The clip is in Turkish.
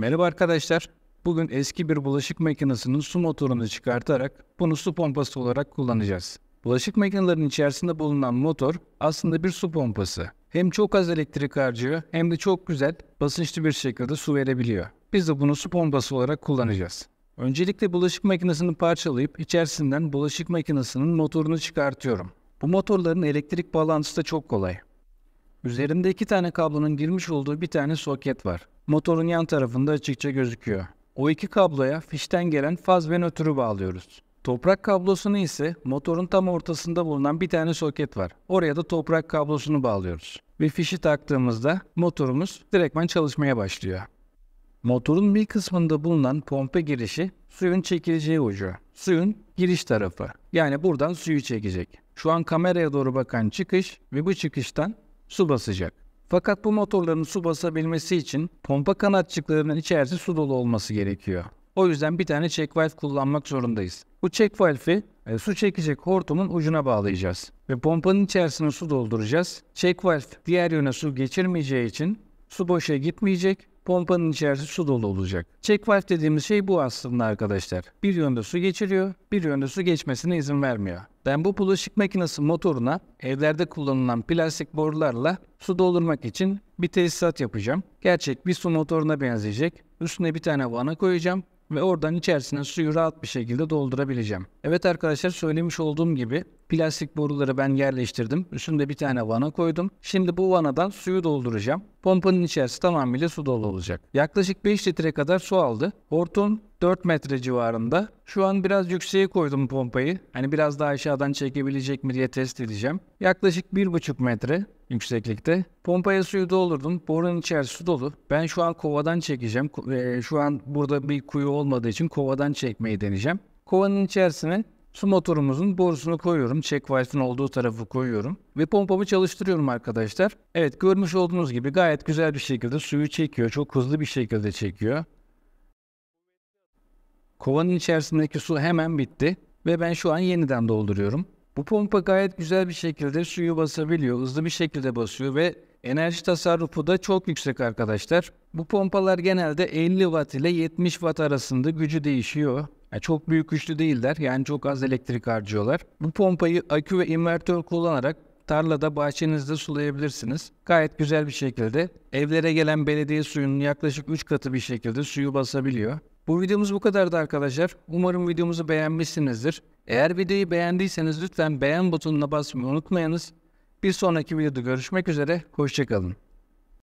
Merhaba arkadaşlar. Bugün eski bir bulaşık makinesinin su motorunu çıkartarak bunu su pompası olarak kullanacağız. Bulaşık makinelerinin içerisinde bulunan motor aslında bir su pompası. Hem çok az elektrik harcıyor hem de çok güzel basınçlı bir şekilde su verebiliyor. Biz de bunu su pompası olarak kullanacağız. Öncelikle bulaşık makinesini parçalayıp içerisinden bulaşık makinesinin motorunu çıkartıyorum. Bu motorların elektrik bağlantısı da çok kolay. Üzerinde iki tane kablonun girmiş olduğu bir tane soket var. Motorun yan tarafında açıkça gözüküyor. O iki kabloya fişten gelen faz ve nötrü bağlıyoruz. Toprak kablosunu ise motorun tam ortasında bulunan bir tane soket var. Oraya da toprak kablosunu bağlıyoruz. Ve fişi taktığımızda motorumuz direktmen çalışmaya başlıyor. Motorun bir kısmında bulunan pompa girişi suyun çekileceği ucu. Suyun giriş tarafı. Yani buradan suyu çekecek. Şu an kameraya doğru bakan çıkış ve bu çıkıştan su basacak. Fakat bu motorların su basabilmesi için pompa kanatçıklarının içerisi su dolu olması gerekiyor. O yüzden bir tane check valve kullanmak zorundayız. Bu check valve'i e, su çekecek hortumun ucuna bağlayacağız. Ve pompanın içerisine su dolduracağız. Check valve diğer yöne su geçirmeyeceği için su boşa gitmeyecek pompanın içerisi su dolu olacak. Check valve dediğimiz şey bu aslında arkadaşlar. Bir yönde su geçiriyor, bir yönde su geçmesine izin vermiyor. Ben bu bulaşık makinesi motoruna evlerde kullanılan plastik borularla su doldurmak için bir tesisat yapacağım. Gerçek bir su motoruna benzeyecek. Üstüne bir tane vana koyacağım ve oradan içerisine suyu rahat bir şekilde doldurabileceğim. Evet arkadaşlar söylemiş olduğum gibi plastik boruları ben yerleştirdim. Üstünde bir tane vana koydum. Şimdi bu vanadan suyu dolduracağım. Pompanın içerisi tamamıyla su dolu olacak. Yaklaşık 5 litre kadar su aldı. Hortum 4 metre civarında. Şu an biraz yükseğe koydum pompayı. Hani biraz daha aşağıdan çekebilecek mi diye test edeceğim. Yaklaşık 1,5 metre yükseklikte. Pompaya suyu doldurdum. Borunun içerisi su dolu. Ben şu an kovadan çekeceğim. Ee, şu an burada bir kuyu olmadığı için kovadan çekmeyi deneyeceğim. Kovanın içerisine su motorumuzun borusunu koyuyorum. Check valve'in olduğu tarafı koyuyorum. Ve pompamı çalıştırıyorum arkadaşlar. Evet görmüş olduğunuz gibi gayet güzel bir şekilde suyu çekiyor. Çok hızlı bir şekilde çekiyor. Kovanın içerisindeki su hemen bitti ve ben şu an yeniden dolduruyorum. Bu pompa gayet güzel bir şekilde suyu basabiliyor, hızlı bir şekilde basıyor ve enerji tasarrufu da çok yüksek arkadaşlar. Bu pompalar genelde 50 watt ile 70 watt arasında gücü değişiyor. Yani çok büyük güçlü değiller yani çok az elektrik harcıyorlar. Bu pompayı akü ve invertör kullanarak tarlada, bahçenizde sulayabilirsiniz. Gayet güzel bir şekilde evlere gelen belediye suyunun yaklaşık 3 katı bir şekilde suyu basabiliyor. Bu videomuz bu kadardı arkadaşlar. Umarım videomuzu beğenmişsinizdir. Eğer videoyu beğendiyseniz lütfen beğen butonuna basmayı unutmayınız. Bir sonraki videoda görüşmek üzere. Hoşçakalın.